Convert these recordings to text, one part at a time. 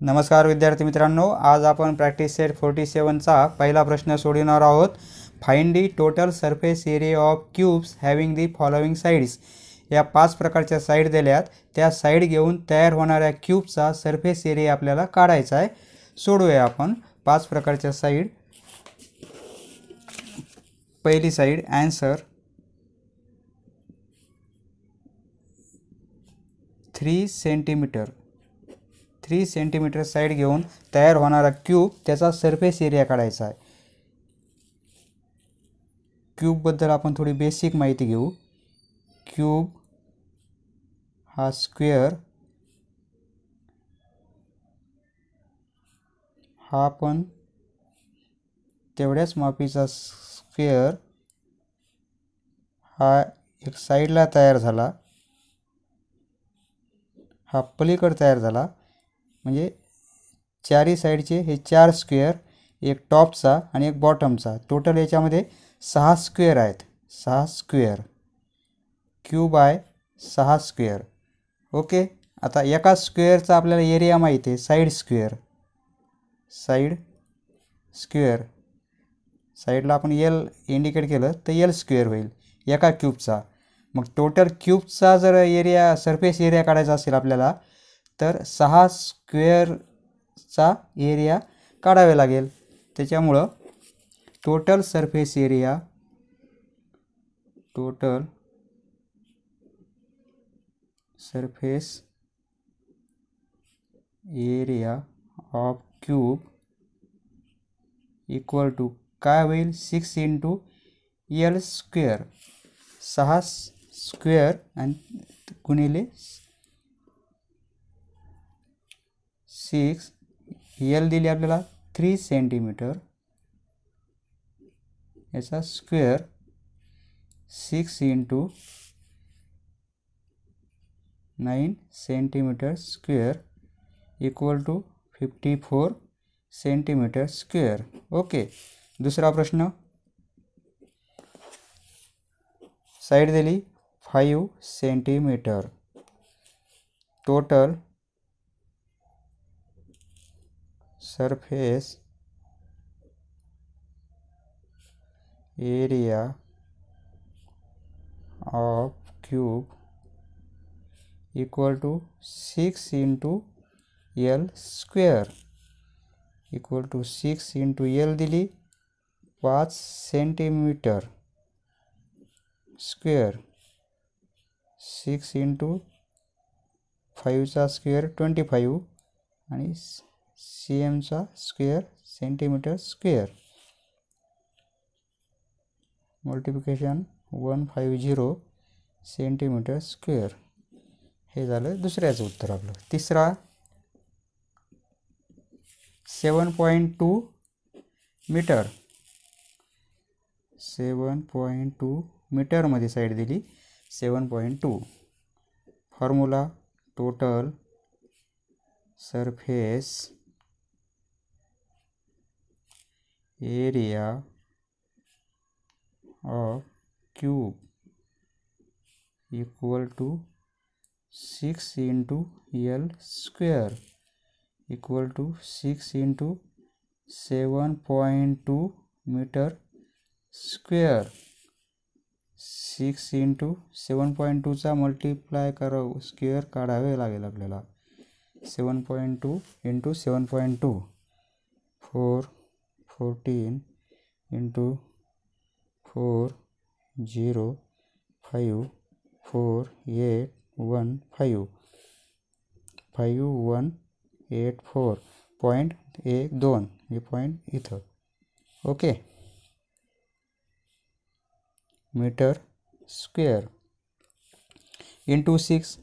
नमस्कार विद्यार्थी मित्रांनो आज आपण प्रॅक्टिस सेट फोर्टी सेवनचा पहिला प्रश्न सोडवणार आहोत. Find the total surface area of cubes having the following sides या पाच प्रकारच्या साईड दिल्यात. त्या साईड घेऊन तयार होणाऱ्या क्यूबचा सरफेस एरिया आपल्याला काढायचा आहे. सोडूया आपण पाच प्रकारच्या साईड पहिली side answer three centimetre three centimetre side घेऊन तयार होणारा क्यूब त्याचा सरफेस एरिया काढायचा आहे. क्यूबबद्दल आपण थोडी बेसिक माहिती घेऊ. क्यूब हा स्क्वेअर हा पण तेवढ्याच मापीचा स्क्वेअर हा एक साईडला तयार झाला. हा पलीकड तयार झाला. म्हणजे चारी साईडचे हे चार स्क्वेअर एक टॉपचा आणि एक बॉटमचा. टोटल याच्यामध्ये सहा स्क्वेअर आहेत. सहा स्क्वेअर. क्यूब आहे सहा स्क्वेअर. ओके? आता एका स्क्वेअरचा आपल्याला एरिया माहिती आहे. Side square. Side square. साईडला आपण एल इंडिकेट केलं तर एल स्क्वेअर होईल. एका क्यूबचा. मग टोटल क्यूबचा जर एरिया सरफेस एरिया काढायचा असेल आपल्याला तर सहा स्क्वेअरचा एरिया काढावे लागेल. त्याच्यामुळं total surface area total surface area of cube equal to काय होईल? सिक्स इंटू यल स्क्वेअर सहा स्क्वेअर आणि गुणिले सिक्स यल दिली आपल्याला थ्री सेंटीमीटर याचा square six into nine centimetre square equal to fifty four centimetre square okay दुसरा प्रश्न. साईड दिली five centimetre total surface area of cube equal to six into L square equal to six into L दिली. पाच centimetre square six into फाईव्हचा square twenty five आणि C एमचा square centimetre square multiplication one five zero centimetre square हे झालं दुसऱ्याचं उत्तर आपलं. तिसरा seven point two metre seven point two मीटरमध्ये साईड दिली. Seven point two formula total surface area of cube equal to six into L square equal to six into seven point two metre square. Six into seven point टूचा multiply करावं square काढावे लागेल आपल्याला. Seven point two into seven point two. Four fourteen into four zero five four eight one five five one eight four point एक दोन. हे point इथं. Okay metre square into six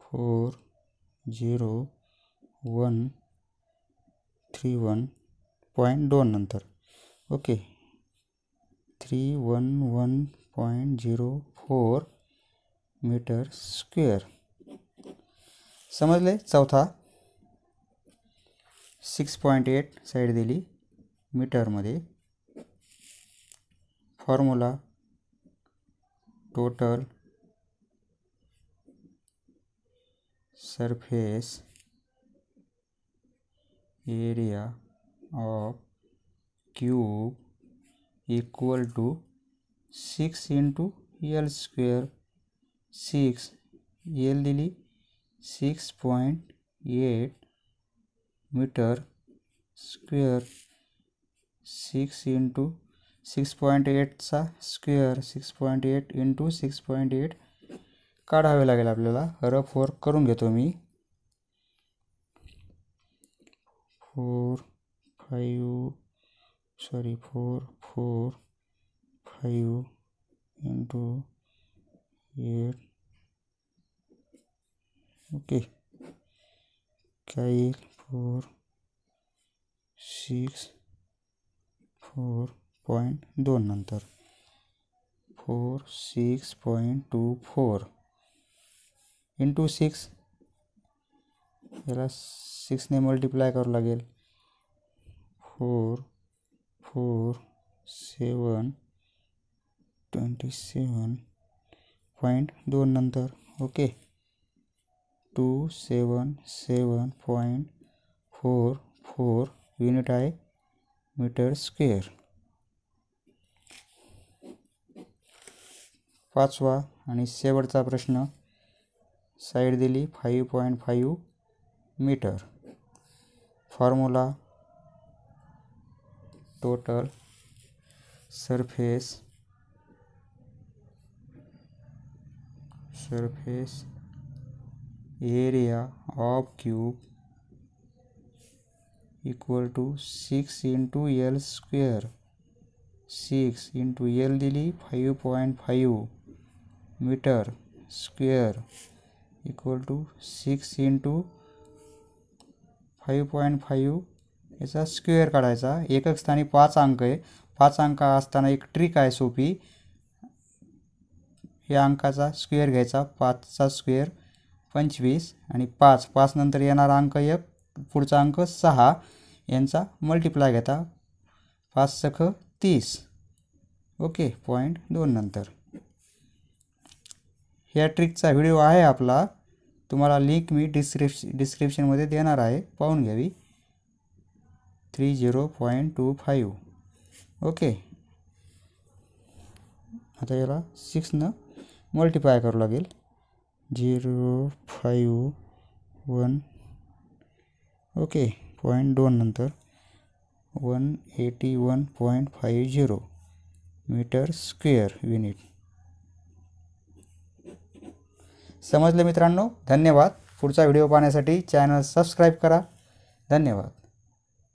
four zero one three one point दोन नंतर. Okay. Three one one point zero four metre square. समजले? चौथा. Six point eight side दिली मीटरमध्ये. Formula. Total. Surface. Area of cube equal to 6 into L square. 6 L दिली six point eight metre square six into six point एटचा square six point eight into six point eight काढावे लागेल आपल्याला. Rough work करून घेतो मी. Four five sorry four four five into eight okay काय four six four point दोन नंतर. Four six point two four into six याला सिक्सने मल्टिप्लाय करावं लागेल. Four four seven twenty seven point दोन नंतर. Okay two seven seven point four four unit आहे. मीटर स्क्वेअर पाचवा आणि शेवटचा प्रश्न. साईड दिली five point five metre. Formula total surface surface area of cube equal to six into L square. Six into L दिली five point five metre square equal to six into five point five याचा square काढायचा. एकक स्थानी पाच अंक आहे. पाच अंक असताना एक ट्रिक आहे सोपी. या अंकाचा स्क्वेअर घ्यायचा. पाचचा स्क्वेअर पंचवीस आणि पाच. पाच नंतर येणारा अंक एक. पुढचा अंक सहा. यांचा मल्टिप्लाय घेता. पाच सख तीस. ओके. पॉईंट दोन नंतर. ह्या ट्रिकचा व्हिडिओ आहे आपला. तुम्हाला लिंक मी डिस्क्रिप्श डिस्क्रिप्शनमध्ये देणार आहे. पाहून घ्यावी three zero point two five okay आता याला सिक्सनं मल्टिप्लाय करावं लागेल. Zero five one okay point दोन नंतर. One eighty one point five zero metre square unit समजले मित्रांनो? धन्यवाद. पुढचा व्हिडिओ पाहण्यासाठी चॅनल सबस्क्राईब करा. धन्यवाद.